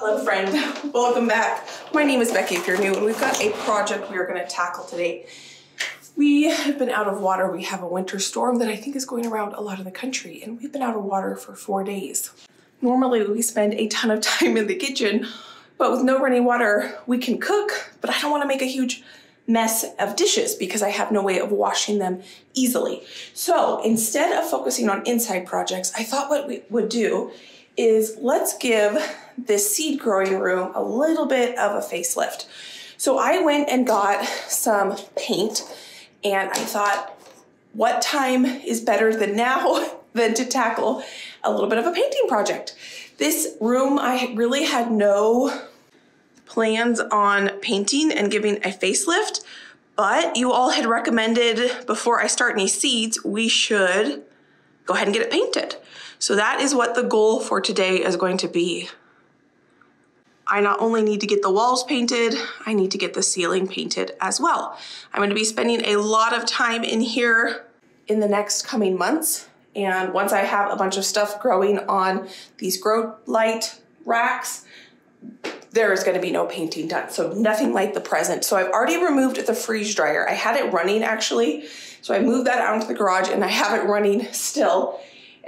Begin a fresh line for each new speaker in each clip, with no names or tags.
Hello friend, welcome back. My name is Becky if you're new and we've got a project we are gonna tackle today. We have been out of water. We have a winter storm that I think is going around a lot of the country and we've been out of water for four days. Normally we spend a ton of time in the kitchen, but with no running water, we can cook, but I don't wanna make a huge mess of dishes because I have no way of washing them easily. So instead of focusing on inside projects, I thought what we would do is let's give this seed growing room a little bit of a facelift. So I went and got some paint and I thought, what time is better than now than to tackle a little bit of a painting project? This room, I really had no plans on painting and giving a facelift, but you all had recommended before I start any seeds, we should go ahead and get it painted. So that is what the goal for today is going to be. I not only need to get the walls painted, I need to get the ceiling painted as well. I'm gonna be spending a lot of time in here in the next coming months. And once I have a bunch of stuff growing on these grow light racks, there is gonna be no painting done. So nothing like the present. So I've already removed the freeze dryer. I had it running actually. So I moved that out into the garage and I have it running still.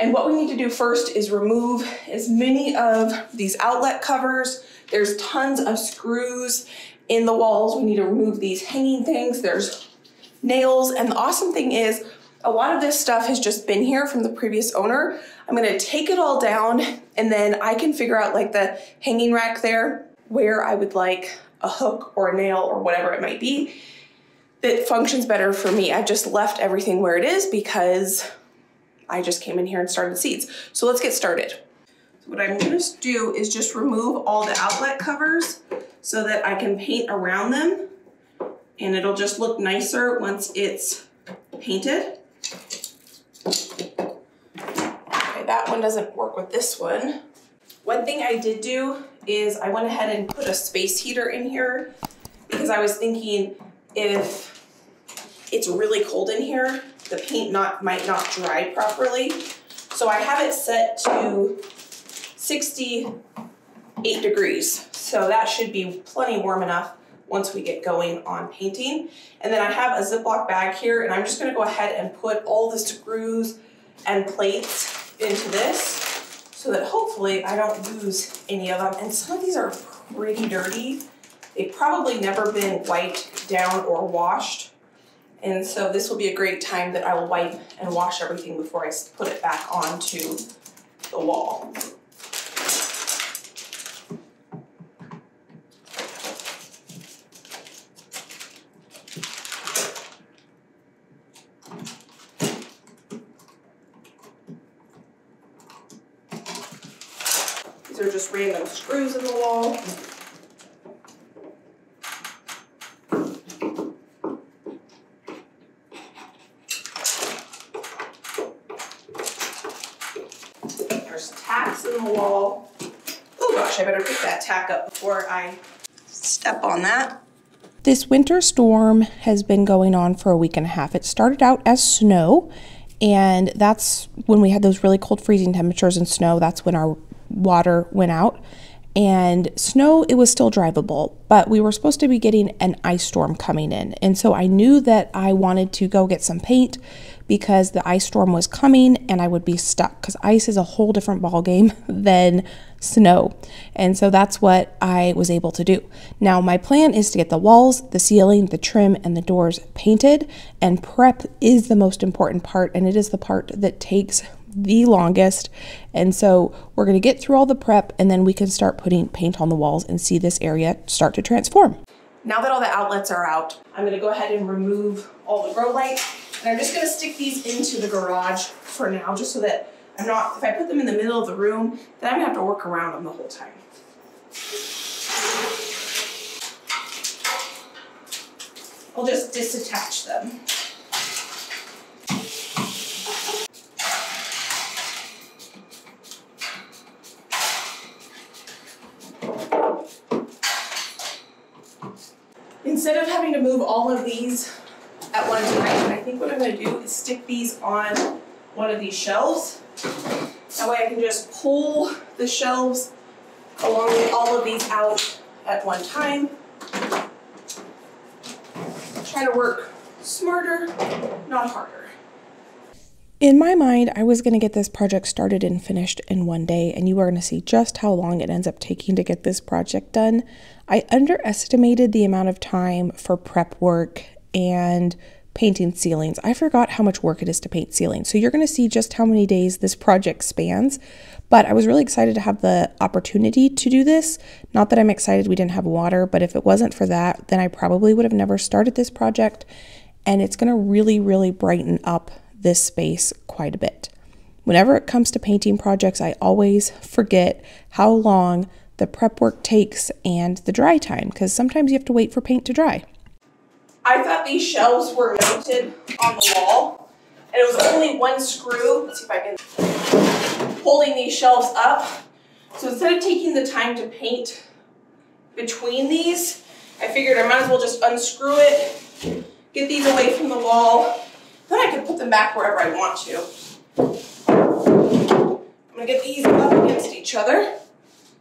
And what we need to do first is remove as many of these outlet covers. There's tons of screws in the walls. We need to remove these hanging things. There's nails. And the awesome thing is a lot of this stuff has just been here from the previous owner. I'm gonna take it all down and then I can figure out like the hanging rack there where I would like a hook or a nail or whatever it might be that functions better for me. I've just left everything where it is because I just came in here and started seeds. So let's get started. So what I'm gonna do is just remove all the outlet covers so that I can paint around them and it'll just look nicer once it's painted. Okay, that one doesn't work with this one. One thing I did do is I went ahead and put a space heater in here because I was thinking if it's really cold in here, the paint not might not dry properly. So I have it set to 68 degrees. So that should be plenty warm enough once we get going on painting. And then I have a Ziploc bag here and I'm just gonna go ahead and put all the screws and plates into this so that hopefully I don't lose any of them. And some of these are pretty dirty. They've probably never been wiped down or washed. And so this will be a great time that I will wipe and wash everything before I put it back onto the wall. These are just random screws in the wall. in the wall. Oh gosh, I better pick that tack up before I step on that.
This winter storm has been going on for a week and a half. It started out as snow, and that's when we had those really cold freezing temperatures and snow. That's when our water went out. And snow, it was still drivable, but we were supposed to be getting an ice storm coming in. And so I knew that I wanted to go get some paint because the ice storm was coming and I would be stuck because ice is a whole different ball game than snow. And so that's what I was able to do. Now my plan is to get the walls, the ceiling, the trim and the doors painted and prep is the most important part and it is the part that takes the longest. And so we're going to get through all the prep and then we can start putting paint on the walls and see this area start to transform.
Now that all the outlets are out, I'm going to go ahead and remove all the grow lights and I'm just gonna stick these into the garage for now, just so that I'm not, if I put them in the middle of the room, then I'm gonna have to work around them the whole time. I'll just disattach them. Instead of having to move all of these at one time. I think what I'm gonna do is stick these on one of these shelves. That way I can just pull the shelves along with all of these out at one time. Try to work smarter, not harder.
In my mind, I was going to get this project started and finished in one day, and you are going to see just how long it ends up taking to get this project done. I underestimated the amount of time for prep work and painting ceilings. I forgot how much work it is to paint ceilings. So you're going to see just how many days this project spans. But I was really excited to have the opportunity to do this. Not that I'm excited we didn't have water, but if it wasn't for that, then I probably would have never started this project. And it's going to really, really brighten up this space quite a bit. Whenever it comes to painting projects, I always forget how long the prep work takes and the dry time because sometimes you have to wait for paint to dry.
I thought these shelves were mounted on the wall and it was only one screw. Let's see if I can holding these shelves up. So instead of taking the time to paint between these, I figured I might as well just unscrew it, get these away from the wall, then I can put them back wherever I want to. I'm gonna get these up against each other.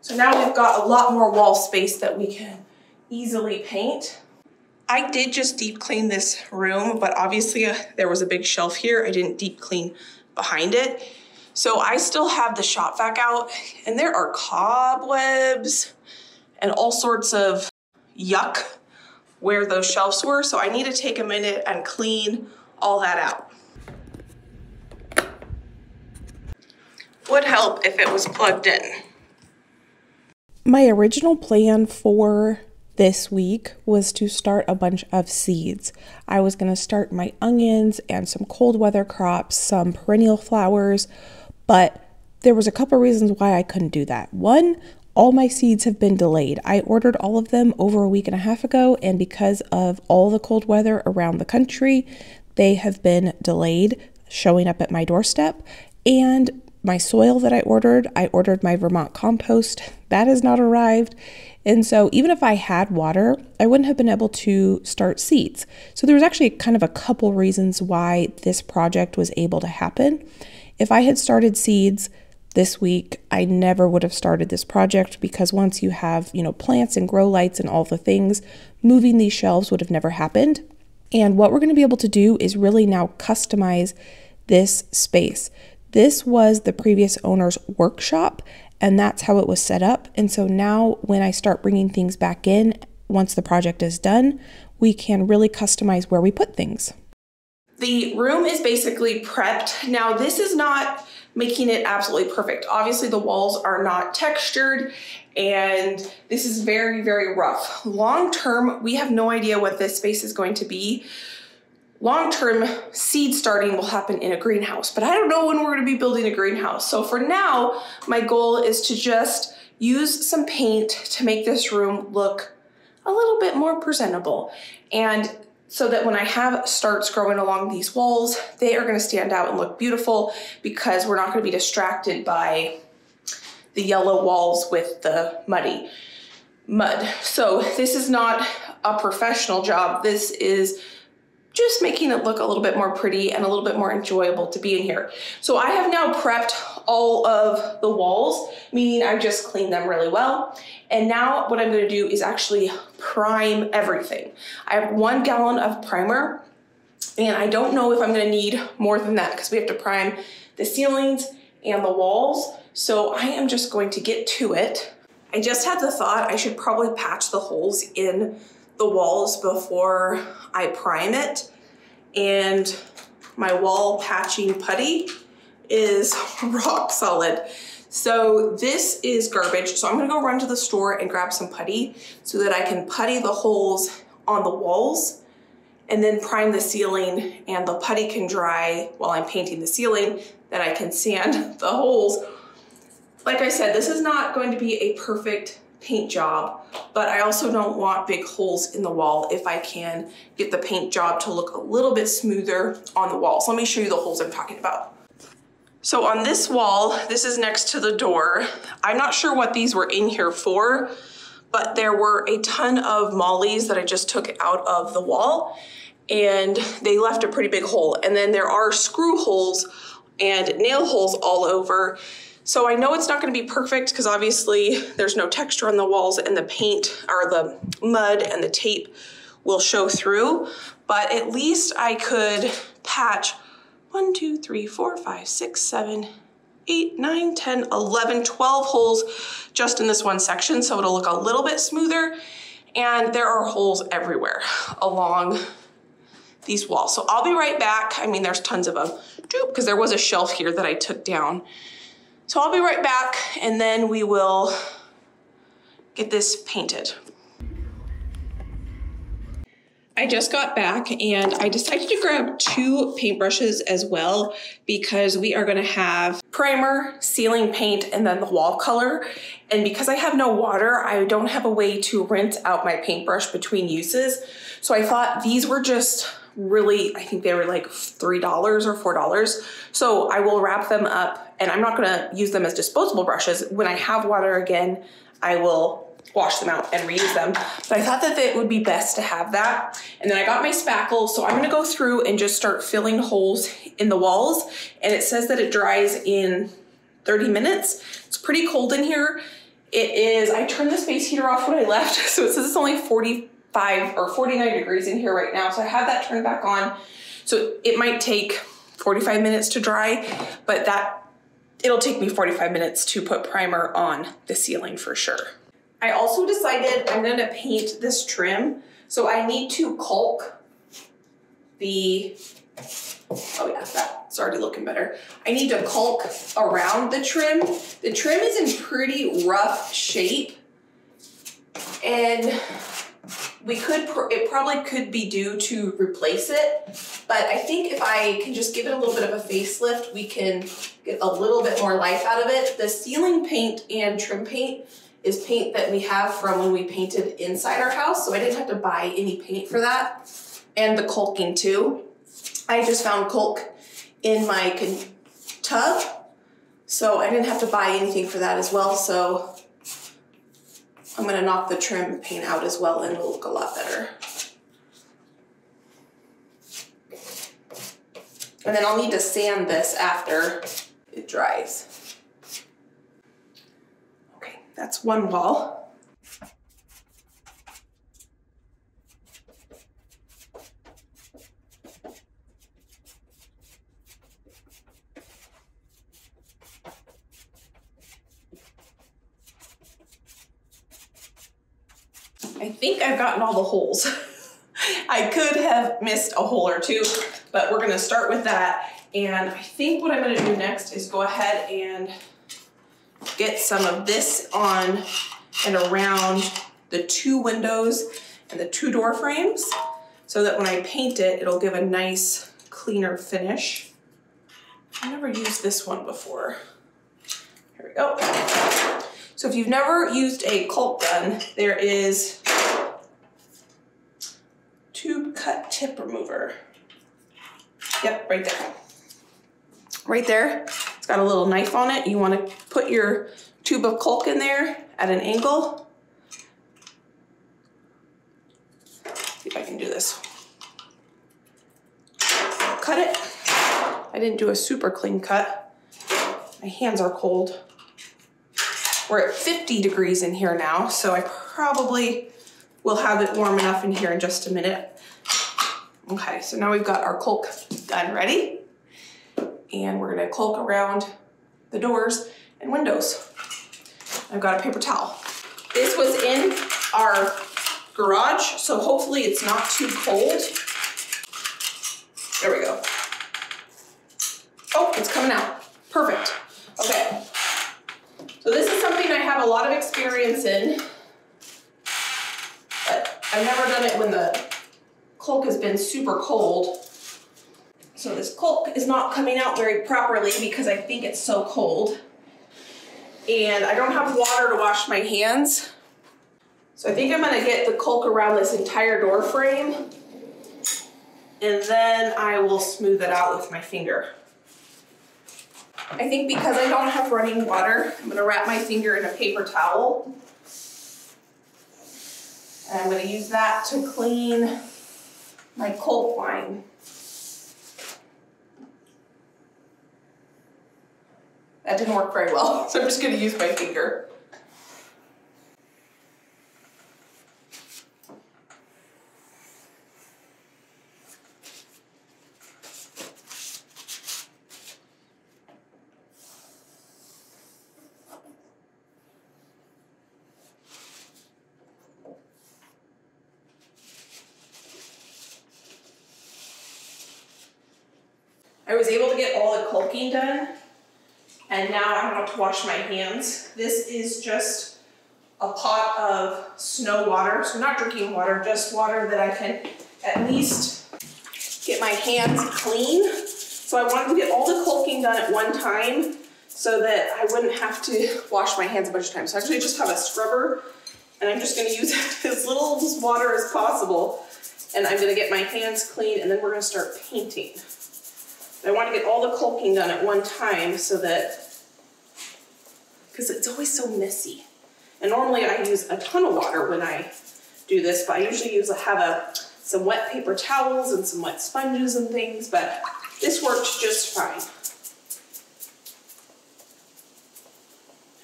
So now we've got a lot more wall space that we can easily paint. I did just deep clean this room, but obviously uh, there was a big shelf here. I didn't deep clean behind it. So I still have the shop vac out and there are cobwebs and all sorts of yuck where those shelves were. So I need to take a minute and clean all that out. Would help if it was plugged in.
My original plan for this week was to start a bunch of seeds. I was going to start my onions and some cold weather crops, some perennial flowers, but there was a couple reasons why I couldn't do that. One, all my seeds have been delayed. I ordered all of them over a week and a half ago, and because of all the cold weather around the country, they have been delayed showing up at my doorstep. And my soil that I ordered, I ordered my Vermont compost, that has not arrived. And so, even if I had water, I wouldn't have been able to start seeds. So, there was actually kind of a couple reasons why this project was able to happen. If I had started seeds this week, I never would have started this project because once you have, you know, plants and grow lights and all the things, moving these shelves would have never happened. And what we're going to be able to do is really now customize this space. This was the previous owner's workshop, and that's how it was set up. And so now, when I start bringing things back in, once the project is done, we can really customize where we put things.
The room is basically prepped. Now, this is not making it absolutely perfect. Obviously, the walls are not textured and this is very, very rough. Long term, we have no idea what this space is going to be. Long term, seed starting will happen in a greenhouse, but I don't know when we're gonna be building a greenhouse. So for now, my goal is to just use some paint to make this room look a little bit more presentable. And so that when I have starts growing along these walls, they are gonna stand out and look beautiful because we're not gonna be distracted by the yellow walls with the muddy mud. So this is not a professional job. This is just making it look a little bit more pretty and a little bit more enjoyable to be in here. So I have now prepped all of the walls, meaning I've just cleaned them really well. And now what I'm gonna do is actually prime everything. I have one gallon of primer and I don't know if I'm gonna need more than that because we have to prime the ceilings and the walls. So I am just going to get to it. I just had the thought I should probably patch the holes in the walls before I prime it. And my wall patching putty is rock solid. So this is garbage. So I'm gonna go run to the store and grab some putty so that I can putty the holes on the walls and then prime the ceiling and the putty can dry while I'm painting the ceiling. Then I can sand the holes. Like I said, this is not going to be a perfect paint job, but I also don't want big holes in the wall if I can get the paint job to look a little bit smoother on the wall. So let me show you the holes I'm talking about. So on this wall, this is next to the door. I'm not sure what these were in here for, but there were a ton of mollies that I just took out of the wall and they left a pretty big hole. And then there are screw holes and nail holes all over So I know it's not gonna be perfect because obviously there's no texture on the walls and the paint or the mud and the tape will show through, but at least I could patch one, two, three, four, five, six, seven, eight, nine, 10, 11, 12 holes just in this one section. So it'll look a little bit smoother. And there are holes everywhere along these walls. So I'll be right back. I mean, there's tons of them because there was a shelf here that I took down. So I'll be right back and then we will get this painted. I just got back and I decided to grab two paintbrushes as well because we are gonna have primer, ceiling paint, and then the wall color. And because I have no water, I don't have a way to rinse out my paintbrush between uses. So I thought these were just really, I think they were like $3 or $4. So I will wrap them up and I'm not gonna use them as disposable brushes. When I have water again, I will wash them out and reuse them. But I thought that it would be best to have that. And then I got my spackle, so I'm gonna go through and just start filling holes in the walls. And it says that it dries in 30 minutes. It's pretty cold in here. It is, I turned the space heater off when I left, so it says it's only 45 or 49 degrees in here right now. So I have that turned back on. So it might take 45 minutes to dry, but that it'll take me 45 minutes to put primer on the ceiling for sure. I also decided I'm gonna paint this trim. So I need to caulk the, oh yeah, that's already looking better. I need to caulk around the trim. The trim is in pretty rough shape. And we could, it probably could be due to replace it, but I think if I can just give it a little bit of a facelift, we can get a little bit more life out of it. The ceiling paint and trim paint is paint that we have from when we painted inside our house, so I didn't have to buy any paint for that. And the caulking too. I just found caulk in my tub, so I didn't have to buy anything for that as well, so I'm gonna knock the trim paint out as well and it'll look a lot better. And then I'll need to sand this after it dries. Okay, that's one wall. I think I've gotten all the holes. I could have missed a hole or two, but we're gonna start with that. And I think what I'm gonna do next is go ahead and get some of this on and around the two windows and the two door frames so that when I paint it, it'll give a nice cleaner finish. I've never used this one before. Here we go. So if you've never used a caulk gun, there is tube cut tip remover. Yep, right there. Right there it's got a little knife on it. You want to put your tube of caulk in there at an angle. See if I can do this. Cut it. I didn't do a super clean cut. My hands are cold. We're at 50 degrees in here now, so I probably will have it warm enough in here in just a minute. Okay, so now we've got our caulk gun ready and we're gonna caulk around the doors and windows. I've got a paper towel. This was in our garage, so hopefully it's not too cold. There we go. Oh, it's coming out. Perfect. Okay. So this is something I have a lot of experience in, but I've never done it when the caulk has been super cold. So this caulk is not coming out very properly because I think it's so cold. And I don't have water to wash my hands. So I think I'm gonna get the caulk around this entire door frame and then I will smooth it out with my finger. I think because I don't have running water, I'm gonna wrap my finger in a paper towel. And I'm gonna use that to clean my caulk line. That didn't work very well, so I'm just gonna use my finger. I was able to get all the caulking done and now I don't have to wash my hands. This is just a pot of snow water, so not drinking water, just water that I can at least get my hands clean. So I wanted to get all the caulking done at one time so that I wouldn't have to wash my hands a bunch of times. So actually I just have a scrubber and I'm just gonna use as little water as possible and I'm gonna get my hands clean and then we're gonna start painting. I want to get all the caulking done at one time so that, because it's always so messy. And normally I use a ton of water when I do this, but I usually use have a some wet paper towels and some wet sponges and things, but this worked just fine.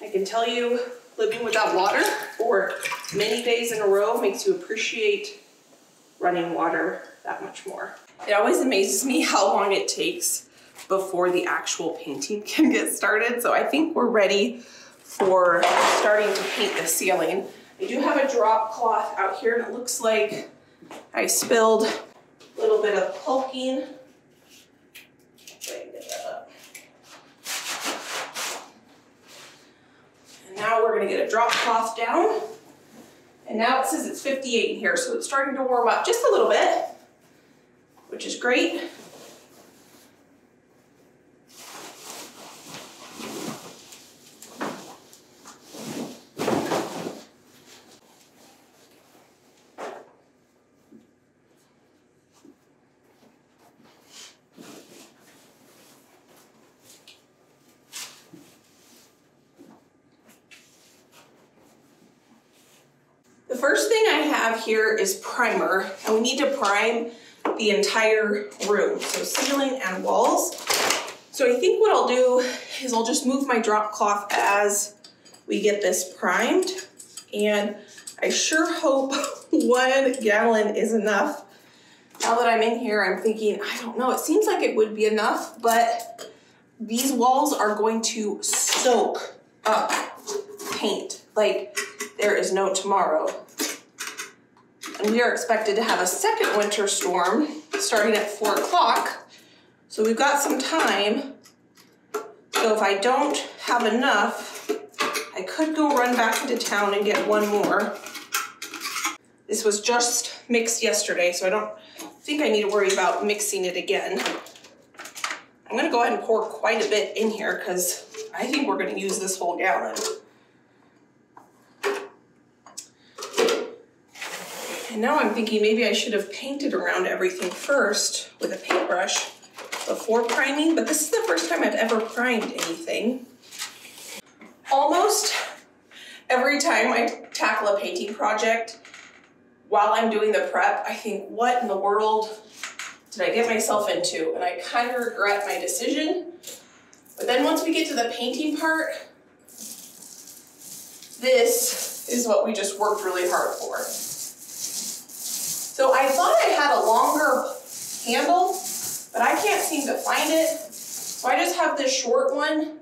I can tell you, living without water for many days in a row makes you appreciate running water that much more. It always amazes me how long it takes before the actual painting can get started. So I think we're ready for starting to paint the ceiling. I do have a drop cloth out here and it looks like I spilled a little bit of caulking. And now we're gonna get a drop cloth down. And now it says it's 58 in here, so it's starting to warm up just a little bit which is great. The first thing I have here is primer, and we need to prime the entire room, so ceiling and walls. So I think what I'll do is I'll just move my drop cloth as we get this primed. And I sure hope one gallon is enough. Now that I'm in here, I'm thinking, I don't know, it seems like it would be enough, but these walls are going to soak up paint. Like there is no tomorrow. We are expected to have a second winter storm starting at four o'clock. So we've got some time. So if I don't have enough, I could go run back into town and get one more. This was just mixed yesterday, so I don't think I need to worry about mixing it again. I'm gonna go ahead and pour quite a bit in here because I think we're gonna use this whole gallon. And now I'm thinking maybe I should have painted around everything first with a paintbrush before priming, but this is the first time I've ever primed anything. Almost every time I tackle a painting project, while I'm doing the prep, I think, what in the world did I get myself into? And I kind of regret my decision. But then once we get to the painting part, this is what we just worked really hard for. So I thought I had a longer handle, but I can't seem to find it. So I just have this short one.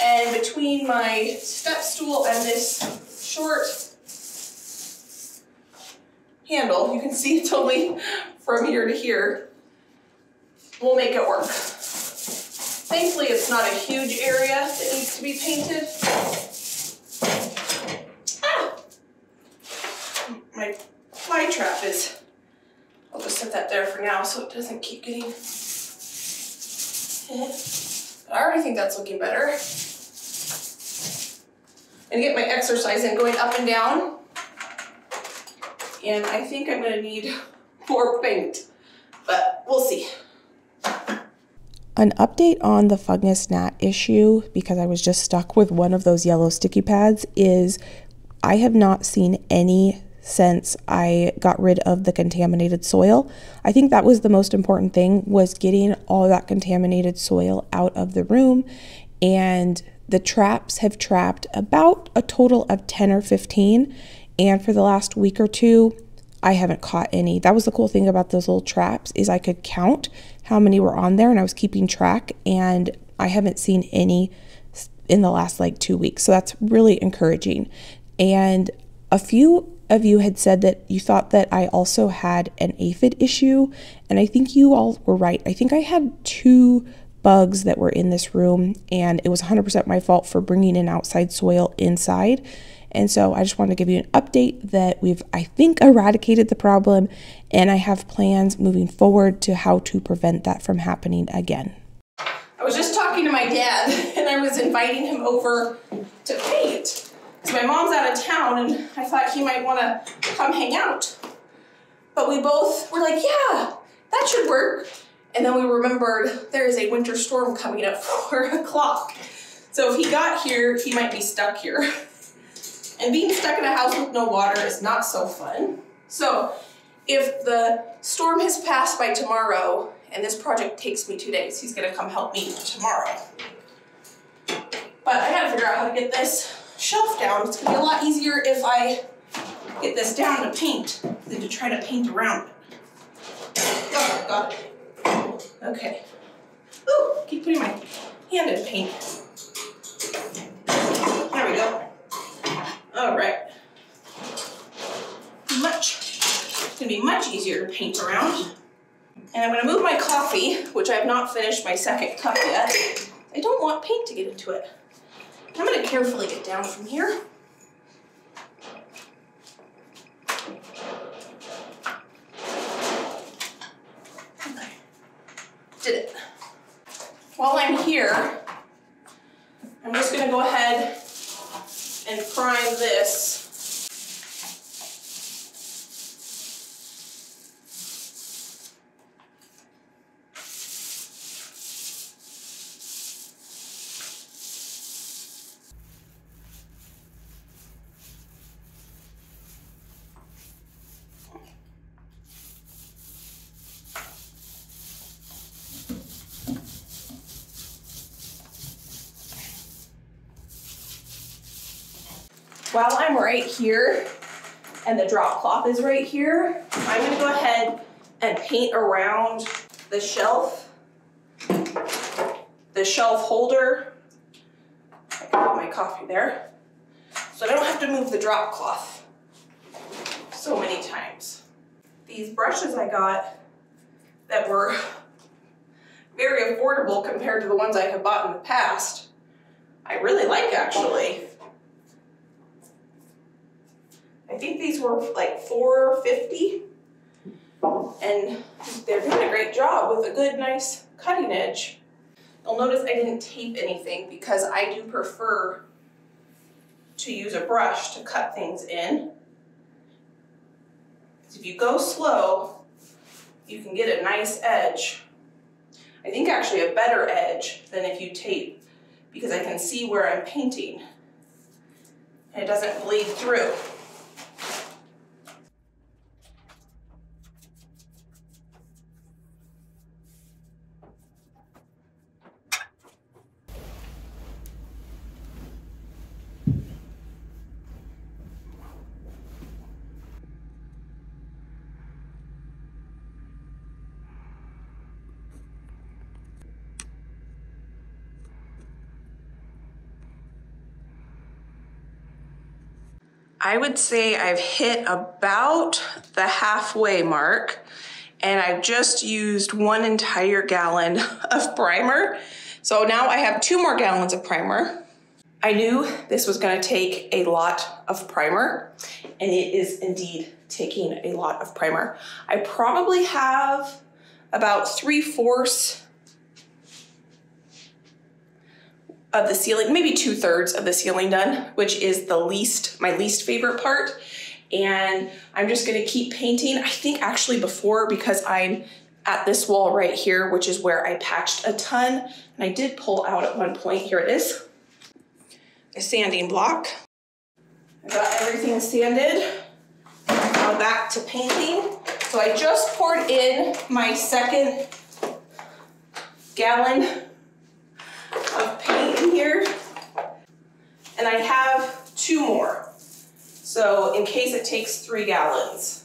And between my step stool and this short handle, you can see it's only from here to here, we'll make it work. Thankfully, it's not a huge area that needs to be painted. Ah! My fly trap is, I'll just set that there for now so it doesn't keep getting hit. I already think that's looking better. And get my exercise in going up and down. And I think I'm gonna need more paint, but we'll see.
An update on the fungus gnat issue, because I was just stuck with one of those yellow sticky pads, is I have not seen any since I got rid of the contaminated soil. I think that was the most important thing was getting all that contaminated soil out of the room and the traps have trapped about a total of 10 or 15. And for the last week or two, I haven't caught any. That was the cool thing about those little traps is I could count how many were on there and I was keeping track and I haven't seen any in the last like 2 weeks. So that's really encouraging. And a few of you had said that you thought that I also had an aphid issue and I think you all were right. I think I had two bugs that were in this room and it was 100% my fault for bringing in outside soil inside and so I just wanted to give you an update that we've, I think, eradicated the problem, and I have plans moving forward to how to prevent that from happening again.
I was just talking to my dad, and I was inviting him over to paint. Because my mom's out of town, and I thought he might want to come hang out. But we both were like, yeah, that should work. And then we remembered there is a winter storm coming at 4 o'clock. So if he got here, he might be stuck here. And being stuck in a house with no water is not so fun. So if the storm has passed by tomorrow and this project takes me two days, he's gonna come help me tomorrow. But I gotta figure out how to get this shelf down. It's gonna be a lot easier if I get this down to paint than to try to paint around it. Got it, got it. Okay. Ooh, keep putting my hand in paint. There we go. All right. Much, it's gonna be much easier to paint around. And I'm gonna move my coffee, which I've not finished my second cup yet. I don't want paint to get into it. I'm gonna carefully get down from here. Okay. Did it. While I'm here, I'm just gonna go ahead and prime this. while I'm right here and the drop cloth is right here, I'm gonna go ahead and paint around the shelf, the shelf holder. I can put my coffee there. So I don't have to move the drop cloth so many times. These brushes I got that were very affordable compared to the ones I had bought in the past, I really like actually. I think these were like 450 and they're doing a great job with a good, nice cutting edge. You'll notice I didn't tape anything because I do prefer to use a brush to cut things in. If you go slow, you can get a nice edge. I think actually a better edge than if you tape because I can see where I'm painting and it doesn't bleed through. I would say I've hit about the halfway mark and I've just used one entire gallon of primer. So now I have two more gallons of primer. I knew this was gonna take a lot of primer and it is indeed taking a lot of primer. I probably have about three fourths of the ceiling, maybe two thirds of the ceiling done, which is the least, my least favorite part. And I'm just gonna keep painting. I think actually before, because I'm at this wall right here, which is where I patched a ton, and I did pull out at one point, here it is, a sanding block. I got everything sanded. Now back to painting. So I just poured in my second gallon here. And I have two more. So in case it takes three gallons.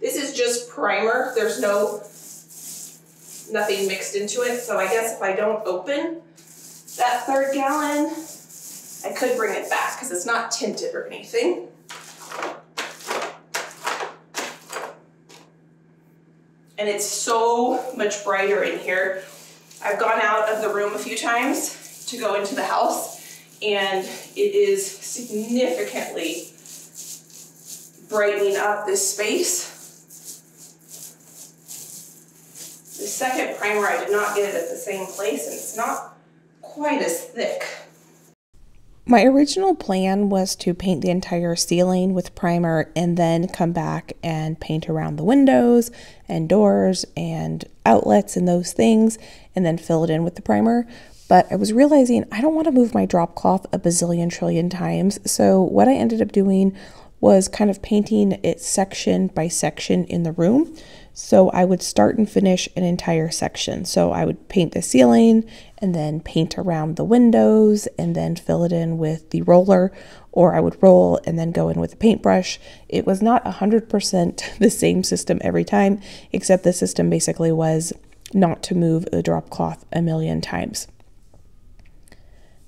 This is just primer. There's no, nothing mixed into it. So I guess if I don't open that third gallon, I could bring it back because it's not tinted or anything. And it's so much brighter in here. I've gone out of the room a few times to go into the house and it is significantly brightening up this space. The second primer, I did not get it at the same place and it's not quite as thick.
My original plan was to paint the entire ceiling with primer and then come back and paint around the windows and doors and outlets and those things and then fill it in with the primer. But I was realizing I don't want to move my drop cloth a bazillion trillion times. So what I ended up doing was kind of painting it section by section in the room. So I would start and finish an entire section. So I would paint the ceiling and then paint around the windows and then fill it in with the roller, or I would roll and then go in with a paintbrush. It was not 100% the same system every time, except the system basically was not to move the drop cloth a million times.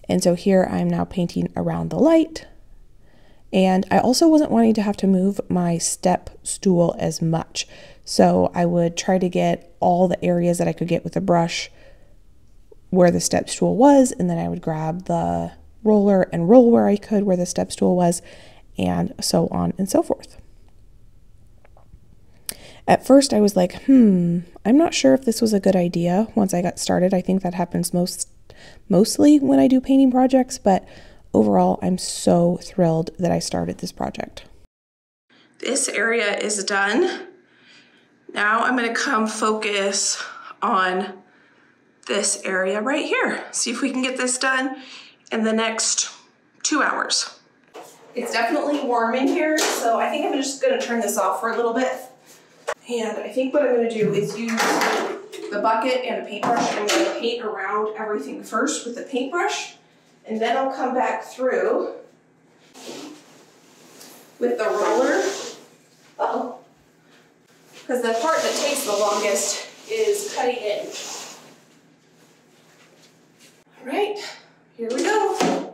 And so here I'm now painting around the light. And I also wasn't wanting to have to move my step stool as much. So I would try to get all the areas that I could get with a brush where the step stool was, and then I would grab the roller and roll where I could where the step stool was, and so on and so forth. At first, I was like, hmm, I'm not sure if this was a good idea once I got started. I think that happens most mostly when I do painting projects, but overall, I'm so thrilled that I started this project.
This area is done. Now I'm gonna come focus on this area right here. See if we can get this done in the next two hours. It's definitely warm in here, so I think I'm just gonna turn this off for a little bit. And I think what I'm gonna do is use the bucket and a paintbrush. I'm gonna paint around everything first with the paintbrush, and then I'll come back through with the roller. Uh oh because the part that takes the longest is cutting in. All right, here we go.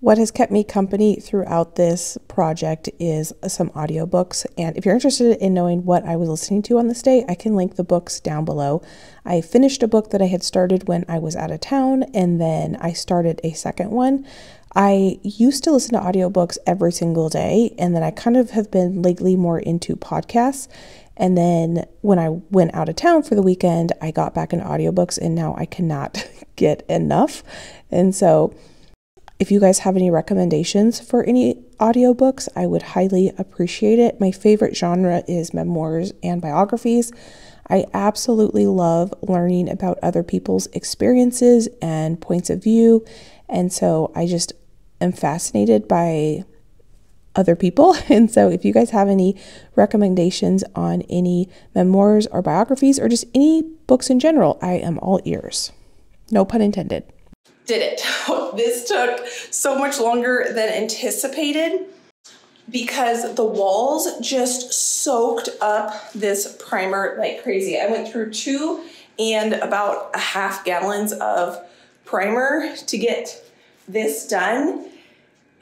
What has kept me company throughout this project is some audiobooks. And if you're interested in knowing what I was listening to on this day, I can link the books down below. I finished a book that I had started when I was out of town, and then I started a second one. I used to listen to audiobooks every single day, and then I kind of have been lately more into podcasts. And then when I went out of town for the weekend, I got back into audiobooks, and now I cannot get enough. And so, if you guys have any recommendations for any audiobooks, I would highly appreciate it. My favorite genre is memoirs and biographies. I absolutely love learning about other people's experiences and points of view. And so I just am fascinated by other people. And so, if you guys have any recommendations on any memoirs or biographies or just any books in general, I am all ears. No pun intended.
Did it. this took so much longer than anticipated because the walls just soaked up this primer like crazy. I went through two and about a half gallons of primer to get this done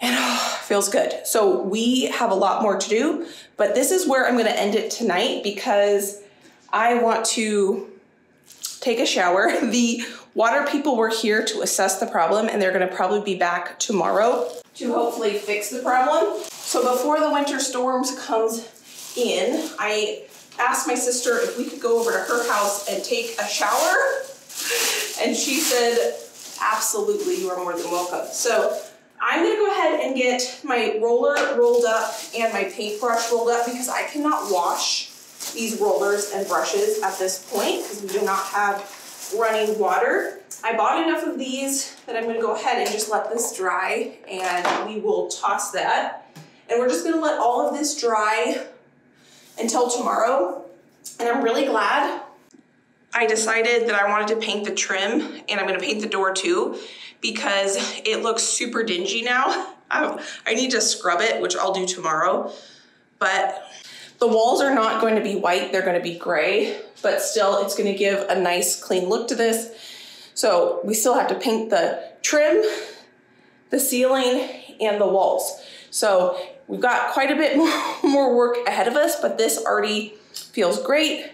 and oh, feels good. So we have a lot more to do, but this is where I'm gonna end it tonight because I want to take a shower. The water people were here to assess the problem and they're gonna probably be back tomorrow to hopefully fix the problem. So before the winter storms comes in, I asked my sister if we could go over to her house and take a shower. And she said, absolutely, you are more than welcome. So I'm gonna go ahead and get my roller rolled up and my paintbrush rolled up because I cannot wash these rollers and brushes at this point because we do not have running water. I bought enough of these that I'm gonna go ahead and just let this dry and we will toss that. And we're just gonna let all of this dry until tomorrow. And I'm really glad I decided that I wanted to paint the trim and I'm gonna paint the door too because it looks super dingy now. I, I need to scrub it, which I'll do tomorrow. But the walls are not going to be white, they're gonna be gray, but still it's gonna give a nice clean look to this. So we still have to paint the trim, the ceiling, and the walls. So we've got quite a bit more work ahead of us, but this already feels great.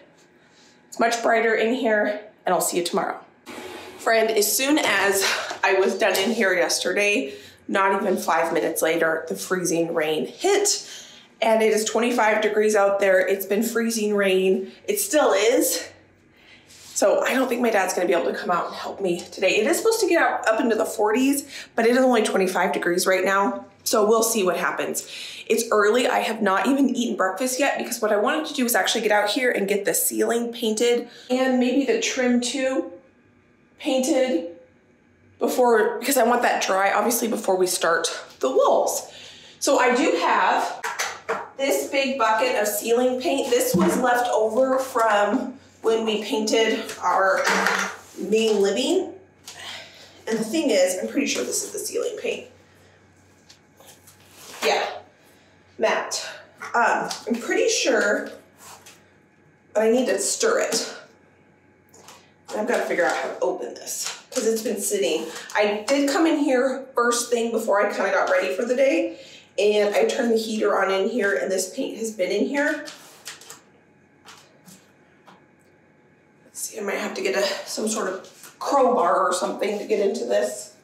It's much brighter in here, and I'll see you tomorrow. Friend, as soon as I was done in here yesterday, not even five minutes later, the freezing rain hit and it is 25 degrees out there. It's been freezing rain. It still is. So I don't think my dad's gonna be able to come out and help me today. It is supposed to get up into the 40s, but it is only 25 degrees right now. So we'll see what happens. It's early. I have not even eaten breakfast yet because what I wanted to do was actually get out here and get the ceiling painted and maybe the trim too painted before, because I want that dry obviously before we start the walls. So I do have this big bucket of ceiling paint. This was left over from when we painted our main living. And the thing is, I'm pretty sure this is the ceiling paint. Yeah, matte. Um, I'm pretty sure but I need to stir it. I've got to figure out how to open this because it's been sitting. I did come in here first thing before I kind of got ready for the day and I turned the heater on in here and this paint has been in here. Let's see, I might have to get a some sort of crowbar or something to get into this.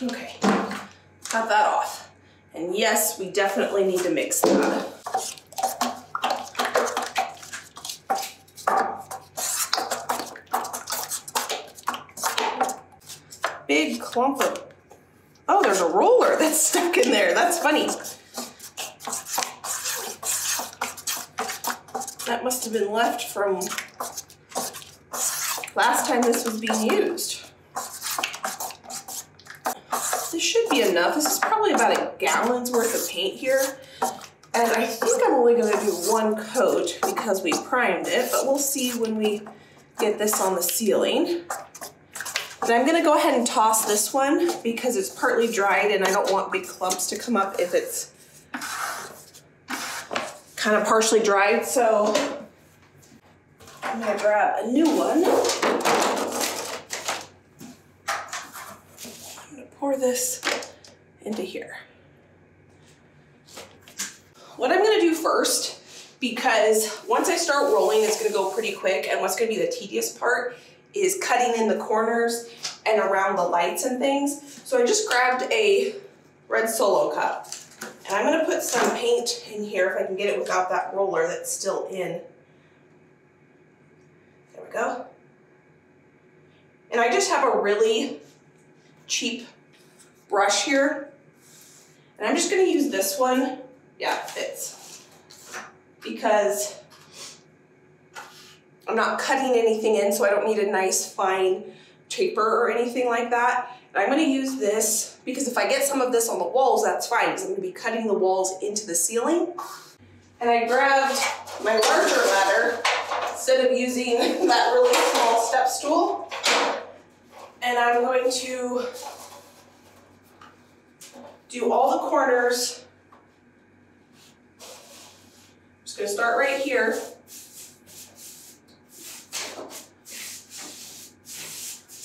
Okay, got that off. And yes, we definitely need to mix that. Big clump of, oh, there's a roller that's stuck in there. That's funny. That must have been left from last time this was being used. This should be enough. This is probably about a gallon's worth of paint here. And I think I'm only gonna do one coat because we primed it, but we'll see when we get this on the ceiling. And I'm gonna go ahead and toss this one because it's partly dried and I don't want big clumps to come up if it's kind of partially dried. So I'm gonna grab a new one. I'm gonna pour this into here. What I'm gonna do first, because once I start rolling, it's gonna go pretty quick, and what's gonna be the tedious part is cutting in the corners and around the lights and things. So I just grabbed a red solo cup, and I'm gonna put some paint in here if I can get it without that roller that's still in. There we go. And I just have a really cheap brush here. And I'm just gonna use this one yeah, it fits. Because I'm not cutting anything in, so I don't need a nice fine taper or anything like that. And I'm gonna use this because if I get some of this on the walls, that's fine because I'm gonna be cutting the walls into the ceiling. And I grabbed my larger ladder instead of using that really small step stool. And I'm going to do all the corners I'm just gonna start right here.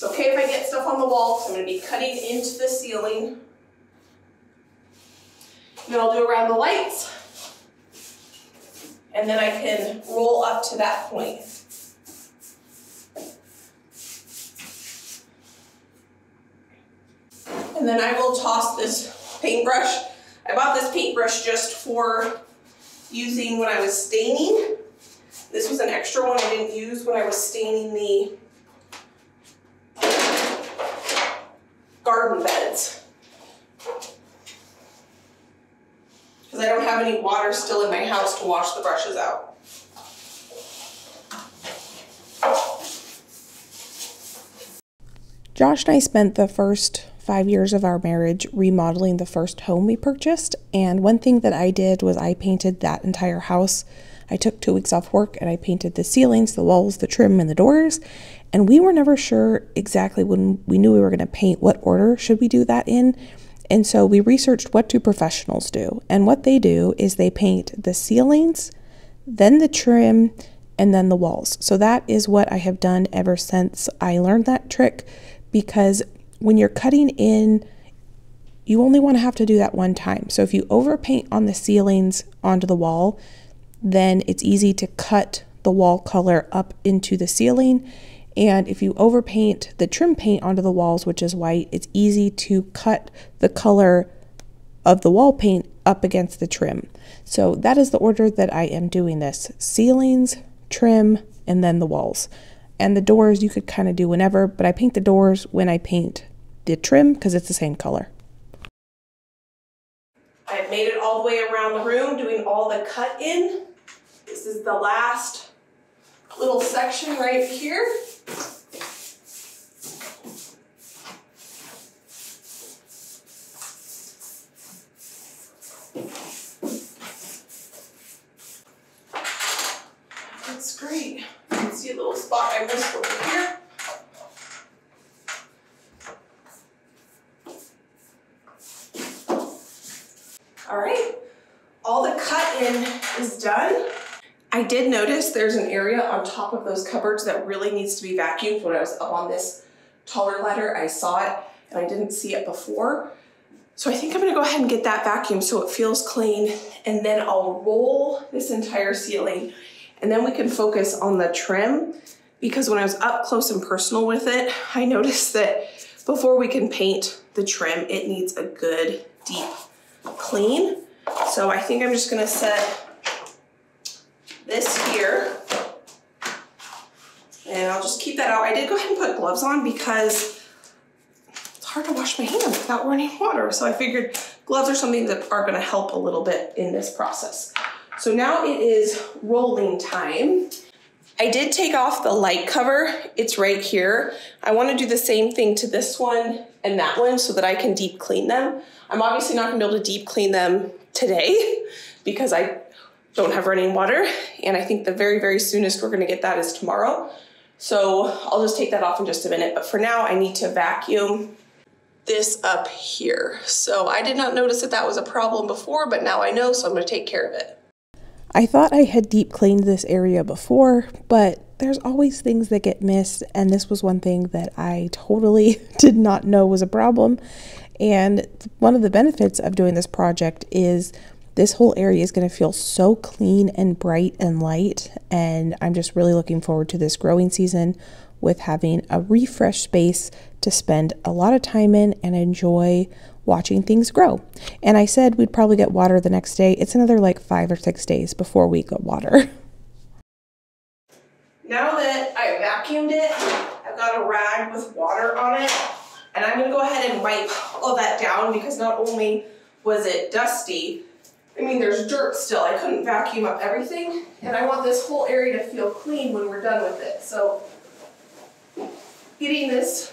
It's okay if I get stuff on the wall because I'm gonna be cutting into the ceiling. Then I'll do around the lights. And then I can roll up to that point. And then I will toss this paintbrush. I bought this paintbrush just for using when I was staining. This was an extra one I didn't use when I was staining the garden beds. Because I don't have any water still in my house to wash the brushes out.
Josh and I spent the first five years of our marriage remodeling the first home we purchased. And one thing that I did was I painted that entire house. I took two weeks off work and I painted the ceilings, the walls, the trim, and the doors. And we were never sure exactly when we knew we were going to paint what order should we do that in. And so we researched what do professionals do. And what they do is they paint the ceilings, then the trim, and then the walls. So that is what I have done ever since I learned that trick because when you're cutting in, you only want to have to do that one time. So if you overpaint on the ceilings onto the wall, then it's easy to cut the wall color up into the ceiling and if you overpaint the trim paint onto the walls, which is white, it's easy to cut the color of the wall paint up against the trim. So that is the order that I am doing this. Ceilings, trim, and then the walls. And the doors you could kind of do whenever, but I paint the doors when I paint the trim because it's the same color.
I've made it all the way around the room doing all the cut in. This is the last little section right here. That's great. You can see a little spot I missed over here. All right, all the cut in is done. I did notice there's an area on top of those cupboards that really needs to be vacuumed. When I was up on this taller ladder, I saw it and I didn't see it before. So I think I'm gonna go ahead and get that vacuum so it feels clean and then I'll roll this entire ceiling and then we can focus on the trim because when I was up close and personal with it, I noticed that before we can paint the trim, it needs a good deep clean. So I think I'm just gonna set this here. And I'll just keep that out. I did go ahead and put gloves on because it's hard to wash my hands without running water. So I figured gloves are something that are gonna help a little bit in this process. So now it is rolling time. I did take off the light cover. It's right here. I wanna do the same thing to this one and that one so that I can deep clean them. I'm obviously not gonna be able to deep clean them today because I don't have running water. And I think the very, very soonest we're gonna get that is tomorrow. So I'll just take that off in just a minute. But for now, I need to vacuum this up here. So I did not notice that that was a problem before, but now I know, so I'm gonna take care of it.
I thought I had deep cleaned this area before, but there's always things that get missed, and this was one thing that I totally did not know was a problem. And one of the benefits of doing this project is this whole area is going to feel so clean and bright and light. And I'm just really looking forward to this growing season with having a refresh space to spend a lot of time in and enjoy watching things grow. And I said we'd probably get water the next day. It's another like five or six days before we get water.
Now that I vacuumed it, I've got a rag with water on it, and I'm gonna go ahead and wipe all that down because not only was it dusty, I mean, there's dirt still. I couldn't vacuum up everything, and I want this whole area to feel clean when we're done with it. So, getting this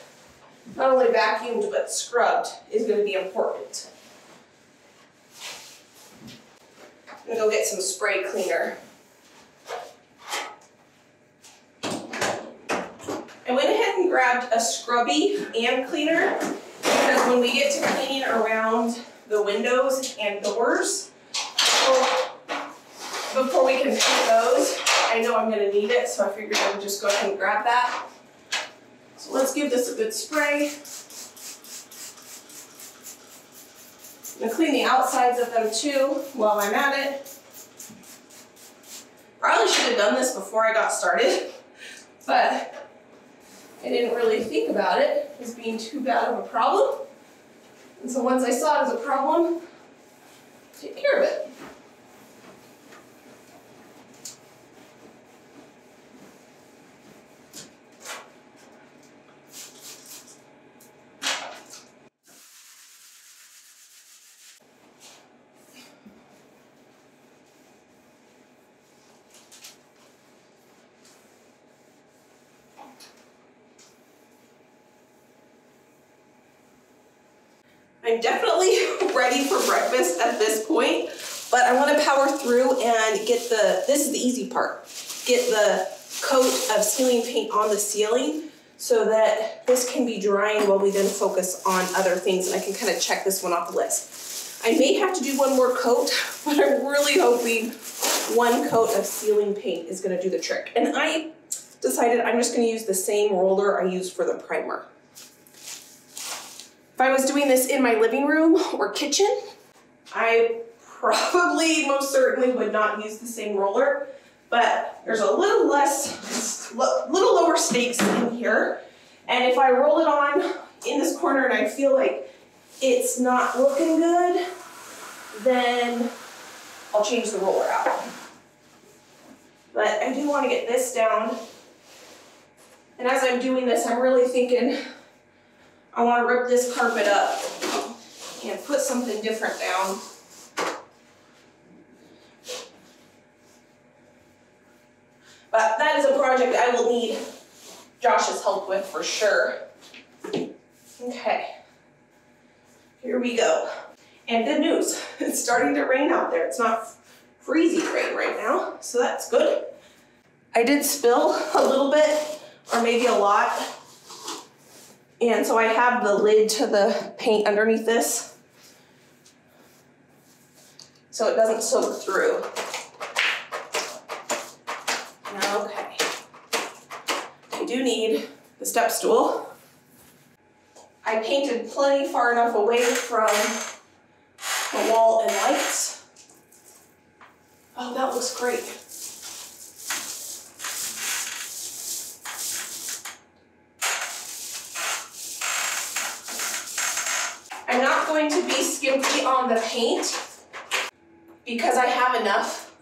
not only vacuumed but scrubbed is going to be important. I'm going to go get some spray cleaner. I went ahead and grabbed a scrubby and cleaner because when we get to cleaning around the windows and doors, before we can paint those, I know I'm gonna need it, so I figured I would just go ahead and grab that. So let's give this a good spray. I'm gonna clean the outsides of them too while I'm at it. Probably should have done this before I got started, but I didn't really think about it as being too bad of a problem. And so once I saw it as a problem, take care of it. I'm definitely breakfast at this point, but I wanna power through and get the, this is the easy part, get the coat of ceiling paint on the ceiling so that this can be drying while we then focus on other things and I can kind of check this one off the list. I may have to do one more coat, but I'm really hoping one coat of ceiling paint is gonna do the trick. And I decided I'm just gonna use the same roller I used for the primer. If I was doing this in my living room or kitchen, I probably most certainly would not use the same roller, but there's a little less, little lower stakes in here. And if I roll it on in this corner and I feel like it's not looking good, then I'll change the roller out. But I do want to get this down. And as I'm doing this, I'm really thinking I want to rip this carpet up and put something different down. But that is a project I will need Josh's help with for sure. Okay, here we go. And good news, it's starting to rain out there. It's not freezing rain right now, so that's good. I did spill a little bit, or maybe a lot, and so I have the lid to the paint underneath this so it doesn't soak through. Okay. I do need the step stool. I painted plenty far enough away from the wall and lights. Oh, that looks great. I'm not going to be skimpy on the paint because I have enough.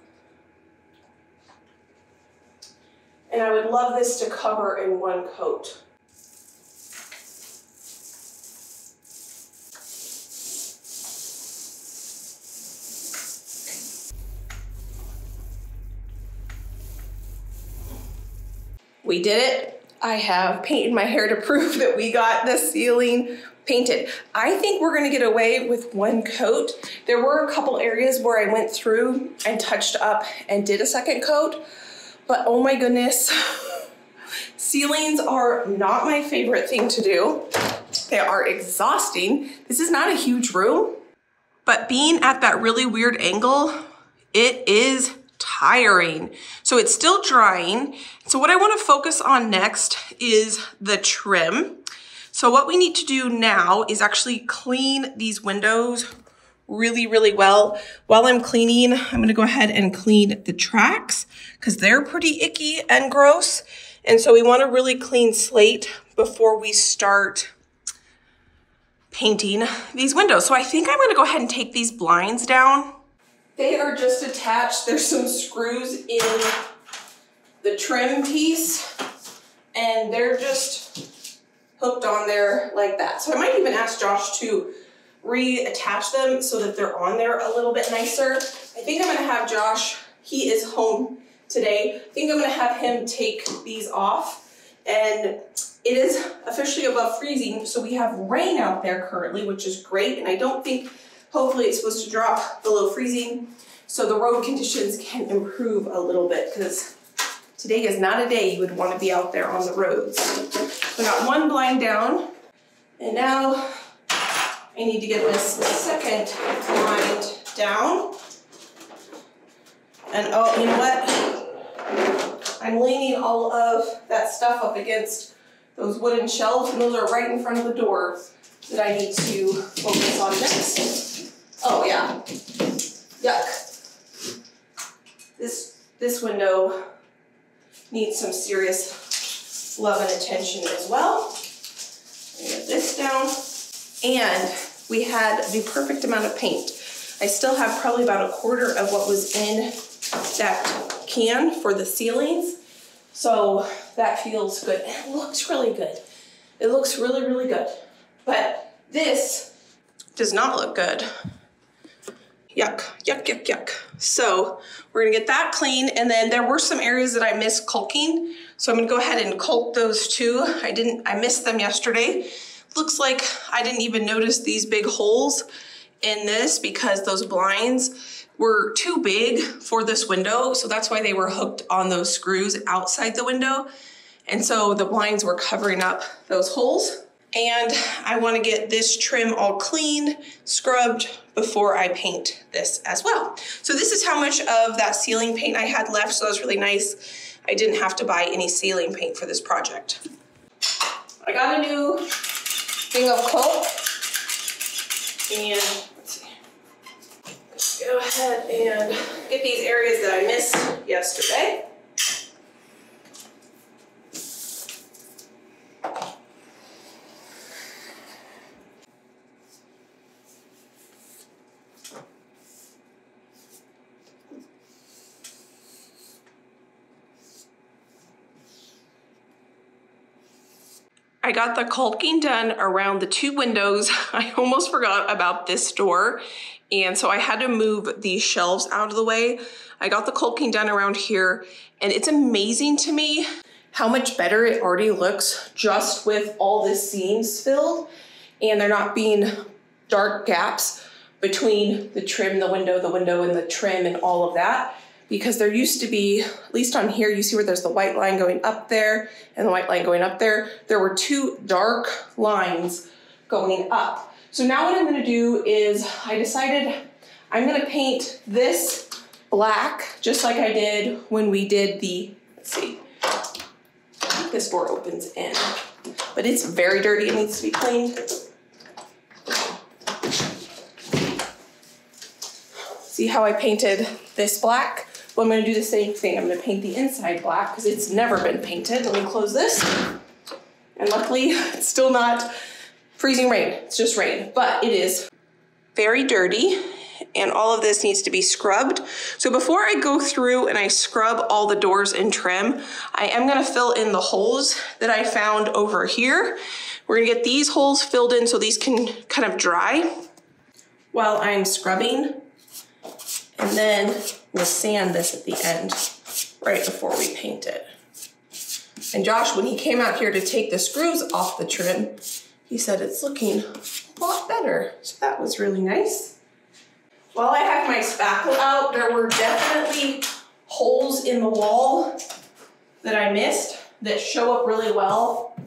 And I would love this to cover in one coat. We did it. I have painted my hair to prove that we got the ceiling painted. I think we're gonna get away with one coat. There were a couple areas where I went through and touched up and did a second coat, but oh my goodness, ceilings are not my favorite thing to do. They are exhausting. This is not a huge room, but being at that really weird angle, it is tiring. So it's still drying. So what I wanna focus on next is the trim. So what we need to do now is actually clean these windows really, really well. While I'm cleaning, I'm gonna go ahead and clean the tracks because they're pretty icky and gross. And so we want a really clean slate before we start painting these windows. So I think I'm gonna go ahead and take these blinds down. They are just attached. There's some screws in the trim piece and they're just hooked on there like that. So I might even ask Josh to reattach them so that they're on there a little bit nicer. I think I'm gonna have Josh, he is home today. I think I'm gonna have him take these off and it is officially above freezing, so we have rain out there currently, which is great, and I don't think, hopefully it's supposed to drop below freezing, so the road conditions can improve a little bit, because today is not a day you would want to be out there on the roads. I got one blind down, and now I need to get this second blind down. And oh, you know what? I'm leaning all of that stuff up against those wooden shelves, and those are right in front of the door that I need to focus on next. Oh yeah, yuck. This, this window needs some serious love and attention as well. Get this down. And we had the perfect amount of paint. I still have probably about a quarter of what was in that can for the ceilings. So that feels good. It looks really good. It looks really, really good. But this does not look good. Yuck, yuck, yuck, yuck. So we're gonna get that clean. And then there were some areas that I missed caulking. So I'm gonna go ahead and caulk those too. I didn't, I missed them yesterday. looks like I didn't even notice these big holes in this because those blinds were too big for this window. So that's why they were hooked on those screws outside the window. And so the blinds were covering up those holes. And I wanna get this trim all cleaned, scrubbed before I paint this as well. So this is how much of that ceiling paint I had left. So that was really nice. I didn't have to buy any ceiling paint for this project. I got a new thing of caulk. And let's see. Go ahead and get these areas that I missed yesterday. I got the caulking done around the two windows. I almost forgot about this door. And so I had to move these shelves out of the way. I got the caulking done around here and it's amazing to me how much better it already looks just with all the seams filled and there not being dark gaps between the trim, the window, the window and the trim and all of that because there used to be, at least on here, you see where there's the white line going up there and the white line going up there. There were two dark lines going up. So now what I'm gonna do is I decided I'm gonna paint this black, just like I did when we did the, let's see, this door opens in, but it's very dirty, it needs to be cleaned. See how I painted this black? Well, I'm gonna do the same thing. I'm gonna paint the inside black because it's never been painted. Let me close this. And luckily, it's still not freezing rain. It's just rain, but it is very dirty and all of this needs to be scrubbed. So before I go through and I scrub all the doors and trim, I am gonna fill in the holes that I found over here. We're gonna get these holes filled in so these can kind of dry while I'm scrubbing. And then we'll sand this at the end right before we paint it. And Josh, when he came out here to take the screws off the trim, he said it's looking a lot better. So that was really nice. While I have my spackle out, there were definitely holes in the wall that I missed that show up really well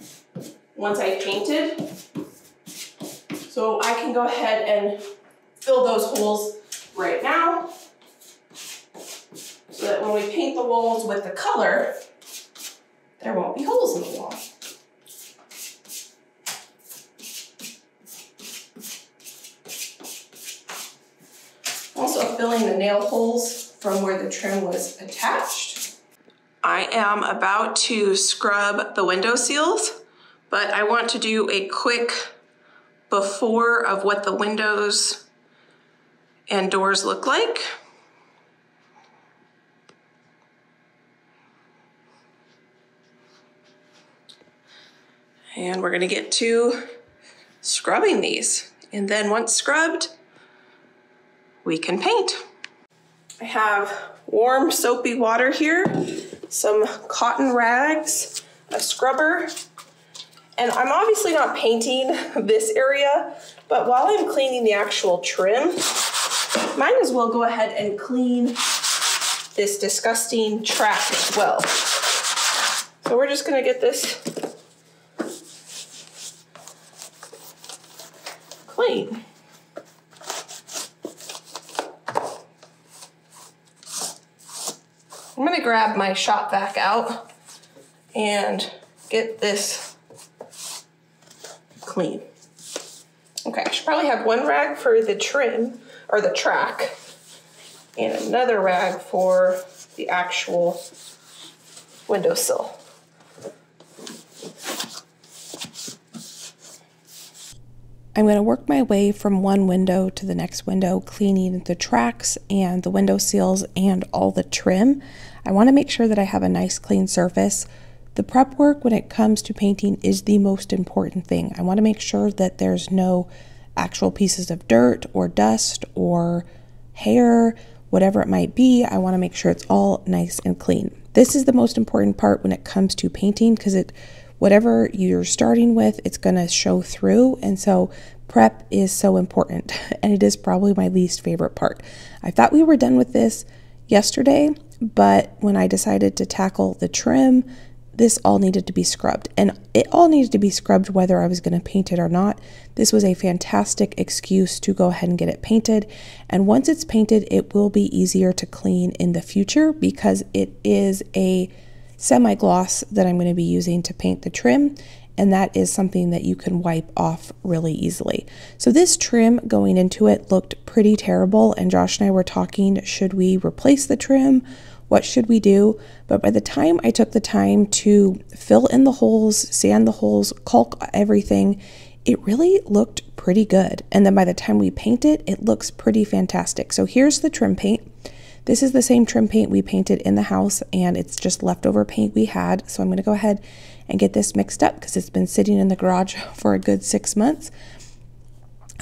once I painted. So I can go ahead and fill those holes right now so that when we paint the walls with the color, there won't be holes in the wall. Also filling the nail holes from where the trim was attached. I am about to scrub the window seals, but I want to do a quick before of what the windows and doors look like. And we're gonna get to scrubbing these. And then once scrubbed, we can paint. I have warm soapy water here, some cotton rags, a scrubber, and I'm obviously not painting this area, but while I'm cleaning the actual trim, might as well go ahead and clean this disgusting track as well. So we're just gonna get this I'm gonna grab my shop vac out and get this clean. Okay, I should probably have one rag for the trim or the track and another rag for the actual windowsill.
I'm going to work my way from one window to the next window, cleaning the tracks and the window seals and all the trim. I want to make sure that I have a nice clean surface. The prep work when it comes to painting is the most important thing. I want to make sure that there's no actual pieces of dirt or dust or hair, whatever it might be. I want to make sure it's all nice and clean. This is the most important part when it comes to painting because it whatever you're starting with, it's going to show through. And so prep is so important, and it is probably my least favorite part. I thought we were done with this yesterday, but when I decided to tackle the trim, this all needed to be scrubbed. And it all needed to be scrubbed whether I was going to paint it or not. This was a fantastic excuse to go ahead and get it painted. And once it's painted, it will be easier to clean in the future because it is a semi-gloss that I'm going to be using to paint the trim and that is something that you can wipe off really easily. So this trim going into it looked pretty terrible and Josh and I were talking, should we replace the trim what should we do? But by the time I took the time to fill in the holes, sand the holes, caulk everything, it really looked pretty good. And then by the time we paint it, it looks pretty fantastic. So here's the trim paint. This is the same trim paint we painted in the house and it's just leftover paint we had. So I'm gonna go ahead and get this mixed up because it's been sitting in the garage for a good six months.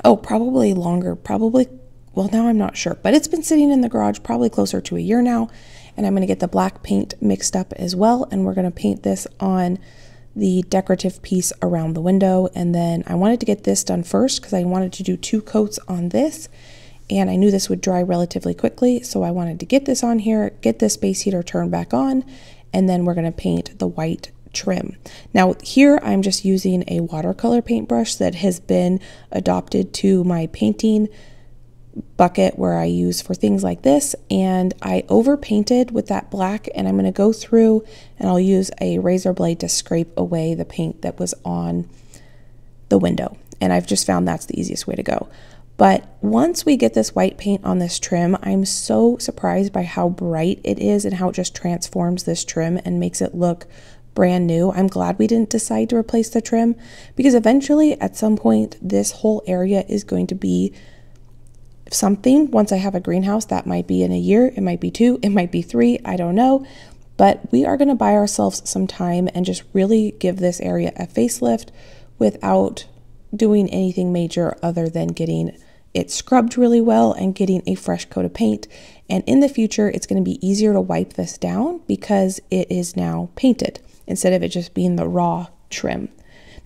Oh, probably longer, probably, well, now I'm not sure, but it's been sitting in the garage probably closer to a year now and I'm going to get the black paint mixed up as well and we're going to paint this on the decorative piece around the window and then I wanted to get this done first because I wanted to do two coats on this and I knew this would dry relatively quickly so I wanted to get this on here get this space heater turned back on and then we're going to paint the white trim. Now here I'm just using a watercolor paintbrush that has been adopted to my painting bucket where I use for things like this and I over painted with that black and I'm going to go through and I'll use a razor blade to scrape away the paint that was on the window and I've just found that's the easiest way to go. But once we get this white paint on this trim, I'm so surprised by how bright it is and how it just transforms this trim and makes it look brand new. I'm glad we didn't decide to replace the trim because eventually at some point this whole area is going to be something once I have a greenhouse. That might be in a year, it might be two, it might be three, I don't know. But we are going to buy ourselves some time and just really give this area a facelift without doing anything major other than getting it scrubbed really well and getting a fresh coat of paint. And in the future, it's going to be easier to wipe this down because it is now painted instead of it just being the raw trim.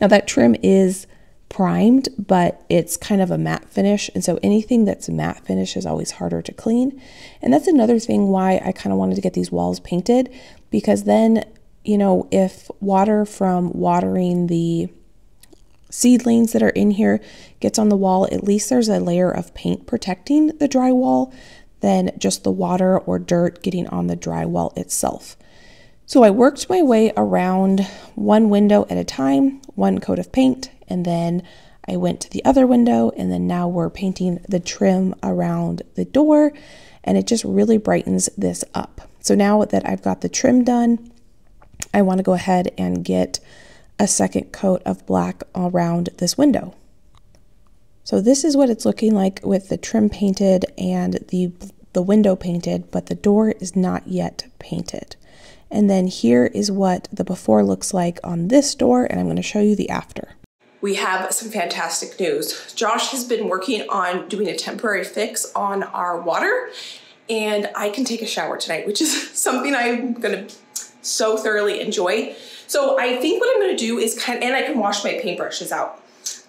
Now, that trim is primed, but it's kind of a matte finish. And so anything that's matte finish is always harder to clean. And that's another thing why I kind of wanted to get these walls painted because then, you know, if water from watering the seedlings that are in here gets on the wall, at least there's a layer of paint protecting the drywall than just the water or dirt getting on the drywall itself. So I worked my way around one window at a time, one coat of paint, and then I went to the other window and then now we're painting the trim around the door and it just really brightens this up. So now that I've got the trim done, I want to go ahead and get a second coat of black around this window. So this is what it's looking like with the trim painted and the, the window painted, but the door is not yet painted. And then here is what the before looks like on this door, and I'm going to show you the after
we have some fantastic news. Josh has been working on doing a temporary fix on our water and I can take a shower tonight, which is something I'm gonna so thoroughly enjoy. So I think what I'm gonna do is kind of, and I can wash my paintbrushes out.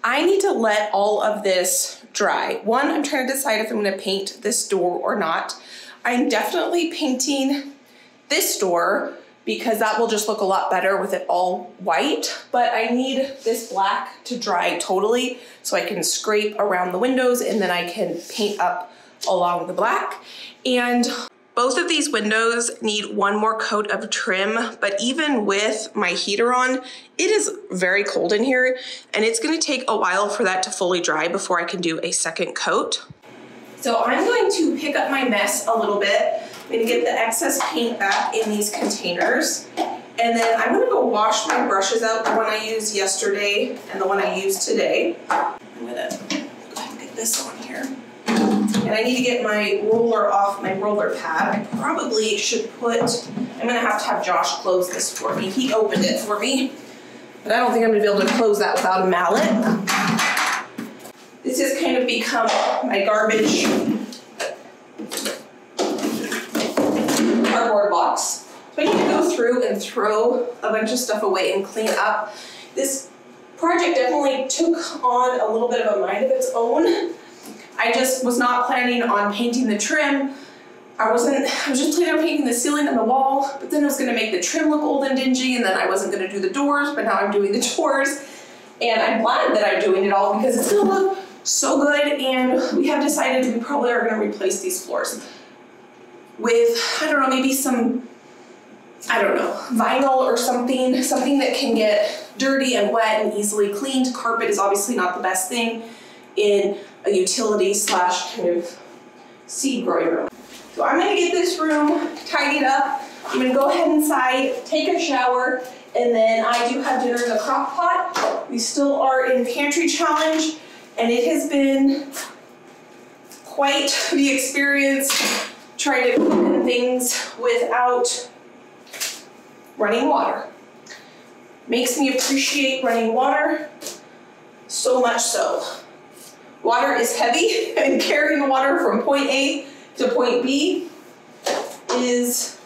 I need to let all of this dry. One, I'm trying to decide if I'm gonna paint this door or not. I'm definitely painting this door because that will just look a lot better with it all white. But I need this black to dry totally so I can scrape around the windows and then I can paint up along the black. And both of these windows need one more coat of trim, but even with my heater on, it is very cold in here and it's gonna take a while for that to fully dry before I can do a second coat. So I'm going to pick up my mess a little bit I'm gonna get the excess paint back in these containers. And then I'm gonna go wash my brushes out, the one I used yesterday and the one I used today. I'm gonna go ahead and get this on here. And I need to get my roller off my roller pad. I probably should put, I'm gonna have to have Josh close this for me. He opened it for me, but I don't think I'm gonna be able to close that without a mallet. This has kind of become my garbage cardboard box. So I need to go through and throw a bunch of stuff away and clean up. This project definitely took on a little bit of a mind of its own. I just was not planning on painting the trim. I wasn't, I was just planning on painting the ceiling and the wall, but then I was gonna make the trim look old and dingy, and then I wasn't gonna do the doors, but now I'm doing the doors. And I'm glad that I'm doing it all because it's gonna look so good, and we have decided we probably are gonna replace these floors with, I don't know, maybe some, I don't know, vinyl or something, something that can get dirty and wet and easily cleaned. Carpet is obviously not the best thing in a utility slash kind of seed growing room. So I'm gonna get this room tidied up. I'm gonna go ahead inside, take a shower, and then I do have dinner in the crock pot. We still are in pantry challenge, and it has been quite the experience trying to cook things without running water. Makes me appreciate running water so much so. Water is heavy and carrying water from point A to point B is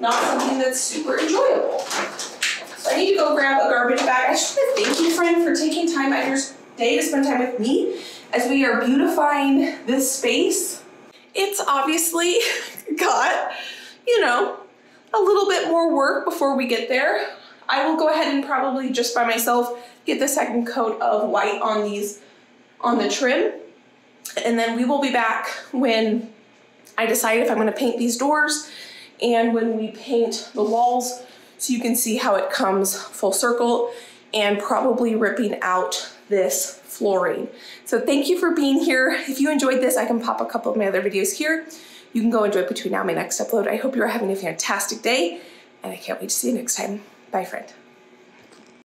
not something that's super enjoyable. So I need to go grab a garbage bag. I just want to thank you, friend, for taking time out of your day to spend time with me as we are beautifying this space. It's obviously got, you know, a little bit more work before we get there. I will go ahead and probably just by myself get the second coat of white on these, on the trim. And then we will be back when I decide if I'm gonna paint these doors and when we paint the walls so you can see how it comes full circle and probably ripping out this flooring. So thank you for being here. If you enjoyed this, I can pop a couple of my other videos here. You can go enjoy it between now and my next upload. I hope you're having a fantastic day and I can't wait to see you next time. Bye friend.